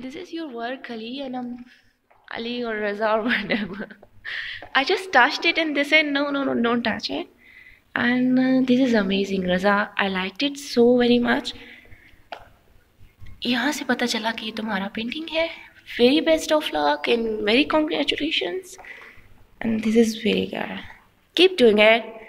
this is your work, Ali, and I'm Ali or Raza or whatever. I just touched it and they said, no, no, no, don't touch it. And uh, this is amazing, Raza. I liked it so very much. यहाँ से पता चला कि ये तुम्हारा painting है very best of luck and very congratulations and this is very good keep doing it